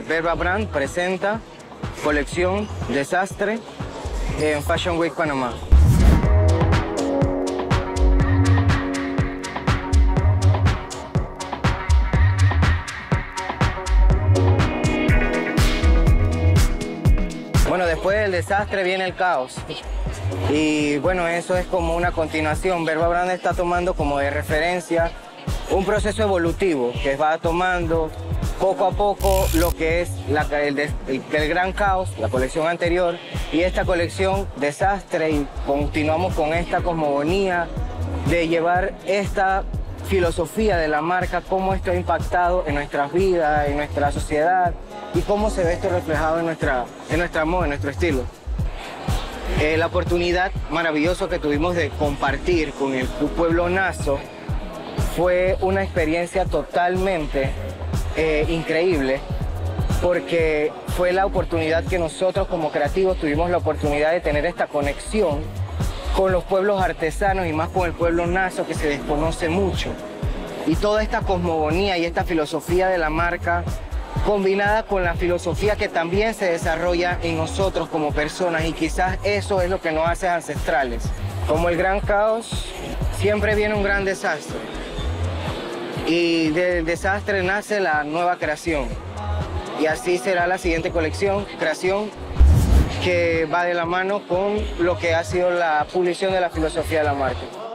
Verba Brand presenta colección Desastre en Fashion Week Panamá. Bueno, después del desastre viene el caos. Y bueno, eso es como una continuación. Verba Brand está tomando como de referencia un proceso evolutivo que va tomando poco a poco lo que es el, gran caos, la colección anterior, y esta colección desastre, y continuamos con esta cosmogonía de llevar esta filosofía de la marca, cómo esto ha impactado en nuestras vidas, en nuestra sociedad, y cómo se ve esto reflejado en nuestra, en moda, en nuestro estilo. Eh, la oportunidad maravillosa que tuvimos de compartir con el pueblo Nazo fue una experiencia totalmente eh, increíble porque fue la oportunidad que nosotros como creativos tuvimos la oportunidad de tener esta conexión con los pueblos artesanos y más con el pueblo nazo que se desconoce mucho. Y toda esta cosmogonía y esta filosofía de la marca combinada con la filosofía que también se desarrolla en nosotros como personas y quizás eso es lo que nos hace ancestrales. Como el gran caos, siempre viene un gran desastre y del desastre nace la nueva creación. Y así será la siguiente colección, creación, que va de la mano con lo que ha sido la publicación de la filosofía de la marca.